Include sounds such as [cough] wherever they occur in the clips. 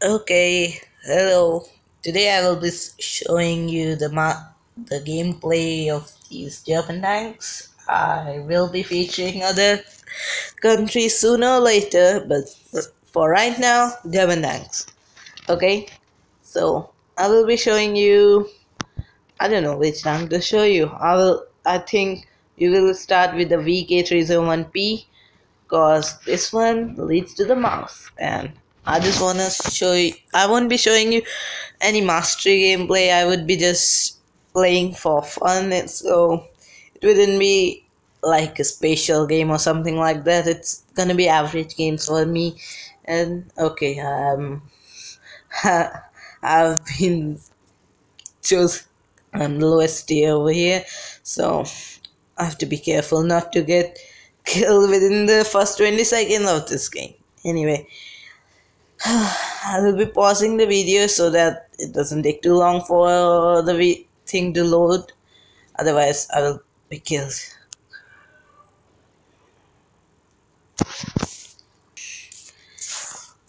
Okay, hello. Today I will be showing you the ma- the gameplay of these German tanks. I will be featuring other countries sooner or later, but for right now, German tanks. Okay, so I will be showing you. I don't know which tank to show you. I will. I think you will start with the VK301P, cause this one leads to the Maus and I just wanna show you. I won't be showing you any mastery gameplay. I would be just playing for fun. So it wouldn't be like a special game or something like that. It's gonna be average games for me. And okay, um, [laughs] I've been chose I'm the lowest tier over here, so I have to be careful not to get [laughs] killed within the first 20 seconds of this game. Anyway. [sighs] I will be pausing the video so that it doesn't take too long for the thing to load. Otherwise, I will be killed.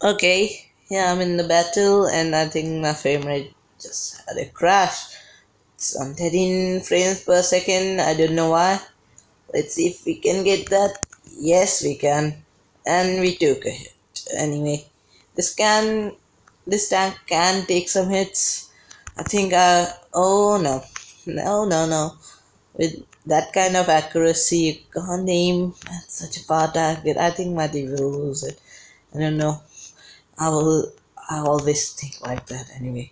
Okay, yeah, I'm in the battle, and I think my frame rate just had a crash. It's on 13 frames per second. I don't know why. Let's see if we can get that. Yes, we can. And we took a hit. Anyway. This can this tank can take some hits. I think uh oh no. No no no. With that kind of accuracy you can't aim at such a far target. I think my team will lose it. I don't know. I will I always think like that anyway.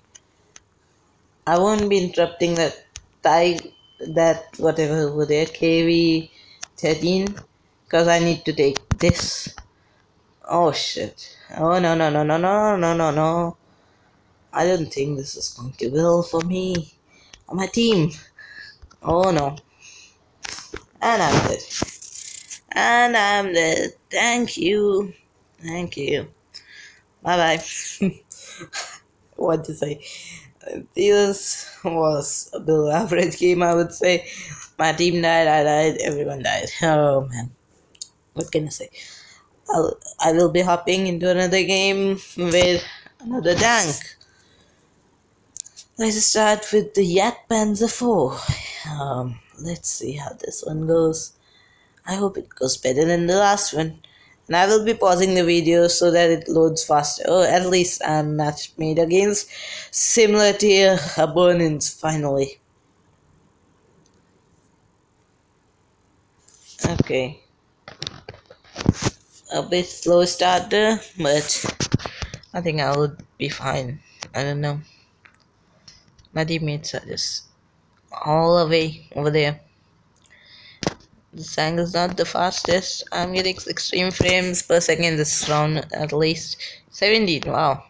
I won't be interrupting that tag that whatever over there KV 13 because I need to take this. Oh shit. Oh no no no no no no no no. I don't think this is going to well for me or my team. Oh no. And I'm dead. And I'm dead. Thank you. Thank you. Bye bye. [laughs] what to say? This was a below average game, I would say. My team died, I died, everyone died. Oh man. What can I say? I'll, I will be hopping into another game with another tank. Let's start with the Jagdpanzer 4. Um, let's see how this one goes. I hope it goes better than the last one. And I will be pausing the video so that it loads faster. Oh, at least I'm match made against similar tier opponents finally. Okay a bit slow starter, but I think I would be fine. I don't know. My teammates are just all the way over there. The sang is not the fastest. I'm getting 16 frames per second this round at least. 17, wow.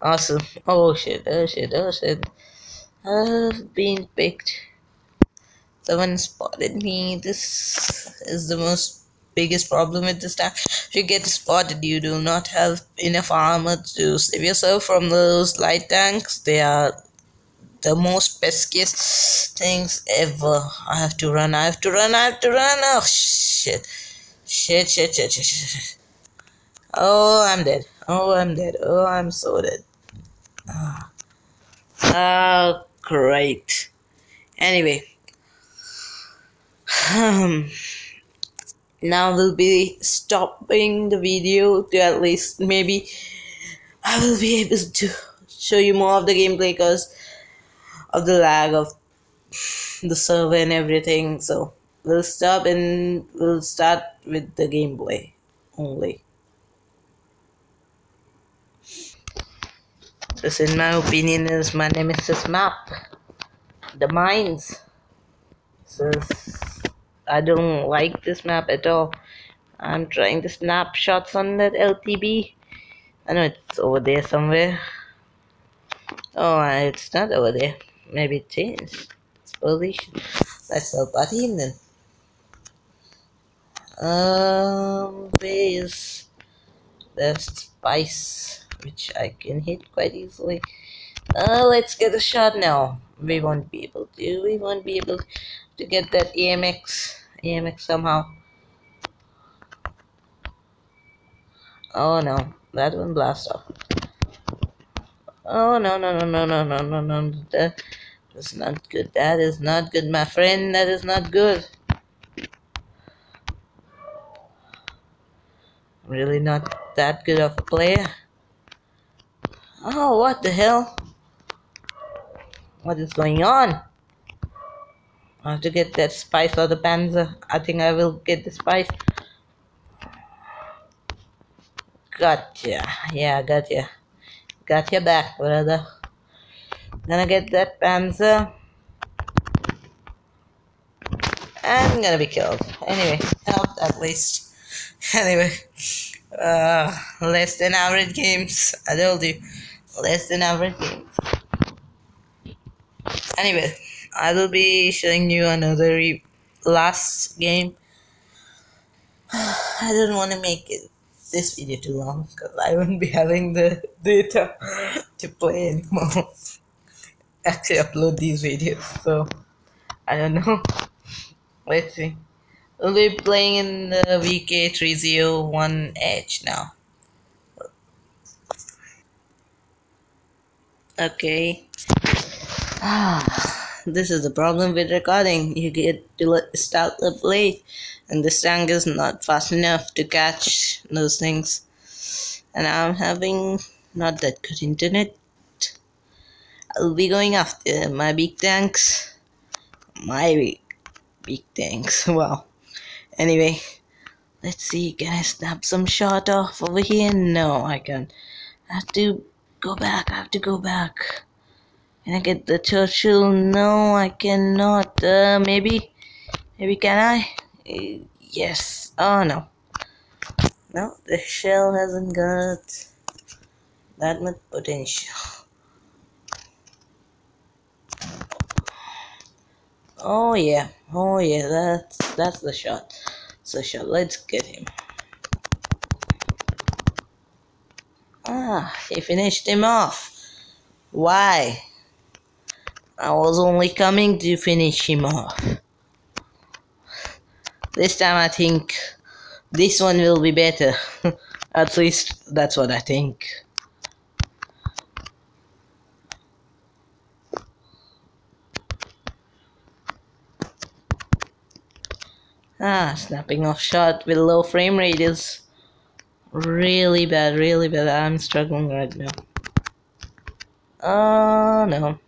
Awesome. Oh shit, oh shit, oh shit. I've been picked. Someone spotted me. This is the most biggest problem with this tank. If you get spotted, you do not have enough armor to save yourself from those light tanks. They are the most peskiest things ever. I have to run, I have to run, I have to run. Oh, shit. Shit, shit, shit, shit, shit. Oh, I'm dead. Oh, I'm dead. Oh, I'm so dead. Oh, oh great. Anyway. Um [sighs] now we'll be stopping the video to at least maybe I will be able to show you more of the gameplay because of the lag of the server and everything. So we'll stop and we'll start with the gameplay only. This in my opinion is my nemesis map. The mines. This I don't like this map at all. I'm trying the snapshots on that LTB. I know it's over there somewhere. Oh, it's not over there. Maybe it changed its position. Let's help our then. Um, where is the spice, which I can hit quite easily. Uh, let's get a shot now. We won't be able to. We won't be able to to get that AMX, AMX somehow. Oh no, that one blast off. Oh no, no, no, no, no, no, no, no. That is not good. That is not good, my friend. That is not good. Really not that good of a player. Oh, what the hell? What is going on? I have to get that spice or the panzer. I think I will get the spice. Gotcha. Yeah, gotcha. Got your back, brother. Gonna get that panzer. I'm gonna be killed. Anyway, helped at least. [laughs] Anyway, uh, less than average games. I told you, less than average games. Anyway, I will be showing you another last game. [sighs] I don't want to make it this video too long because I won't be having the data [laughs] to play anymore. [laughs] Actually, upload these videos, so I don't know. [laughs] Let's see. We'll be playing in the VK301H now. Okay. [sighs] Ah, this is the problem with recording. You get to start up late and the tank is not fast enough to catch those things. And I'm having not that good internet. I'll be going after my big tanks. My big big tanks. [laughs] Wow anyway let's see. Can I snap some shot off over here? No I can't. I have to go back. I have to go back can I get the Churchill no I cannot uh, maybe maybe can I yes. Oh no. No, the shell hasn't got that much potential. Oh yeah, oh yeah, that's that's the shot. So shot. Let's get him. Ah, he finished him off. Why? I was only coming to finish him off. This time I think this one will be better. [laughs] At least that's what I think. Ah, snapping off shot with low frame rate is really bad, really bad. I'm struggling right now. Oh no.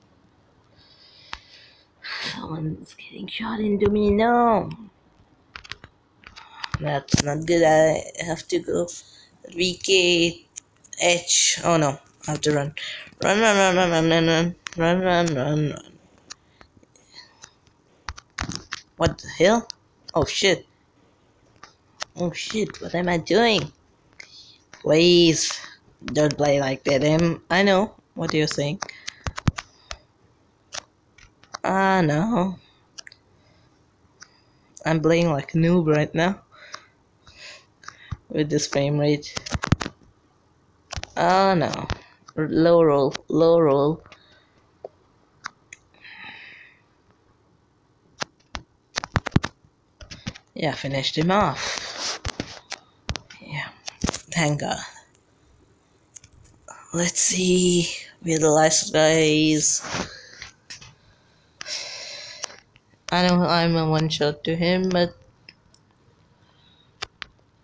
Someone's getting shot into me, no. That's not good. I have to go VKH. Oh no, I have to run. Run, run, run, run, run, run, run, run, run, run, run. What the hell? Oh shit. Oh shit, what am I doing? Please, don't play like that, Em. I know what do you're saying. Ah, no. I'm playing like a noob right now with this frame rate. Oh no. Low roll, low roll. Yeah, finished him off. Yeah, thank God. Let's see where the last guys. I know I'm a one shot to him, but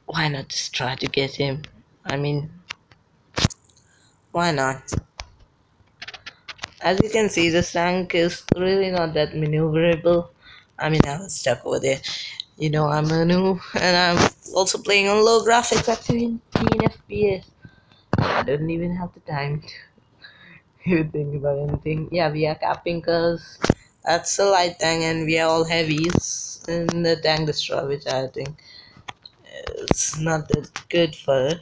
why not just try to get him? I mean, why not? As you can see, the tank is really not that maneuverable. I mean, I was stuck over there. You know, I'm a new, and I'm also playing on low graphics at 17 FPS. I don't even have the time to [laughs] think about anything. Yeah, we are capping because that's a light tank, and we are all heavies in the tank destroyer, which I think it's not that good for it.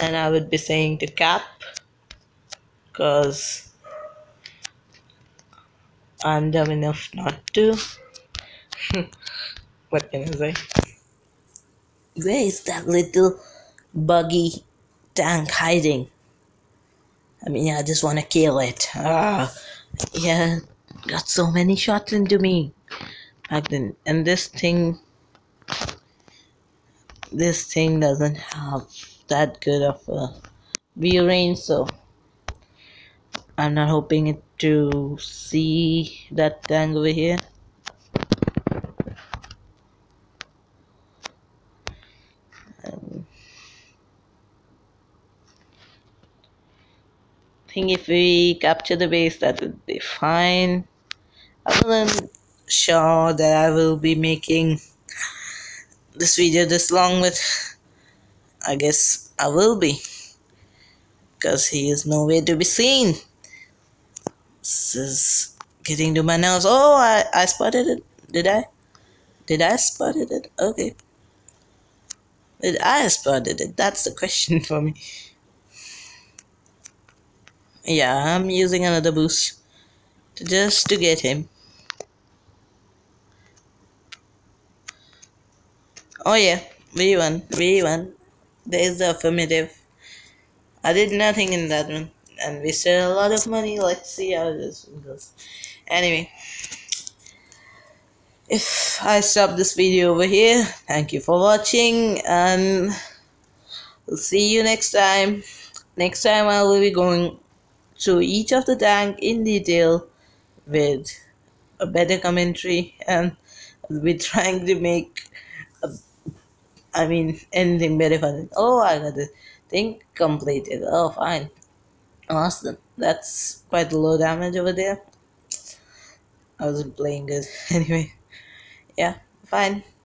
And I would be saying to cap because I'm dumb enough not to. [laughs] what can I say? Where is that little buggy tank hiding? I mean, I just want to kill it. Ah, yeah, got so many shots into me back then and this thing this thing doesn't have that good of a view range so I'm not hoping it to see that tank over here think if we capture the base that would be fine. I wasn't sure that I will be making this video this long but I guess I will be because he is nowhere to be seen. This is getting to my nose. Oh I, I spotted it. Did I? Did I spotted it? Okay. Did I spotted it? That's the question [laughs] for me yeah I'm using another boost just to get him Oh yeah, V1, V1. There's the affirmative. I did nothing in that one. And we still a lot of money. Let's see how this goes. Anyway. If I stop this video over here, thank you for watching and we'll see you next time. Next time I will be going through each of the tank in detail with a better commentary and be trying to make a I mean, anything better fun. Oh, I got the thing completed. Oh, fine. Awesome. That's quite low damage over there. I wasn't playing good. [laughs] Anyway, yeah, fine.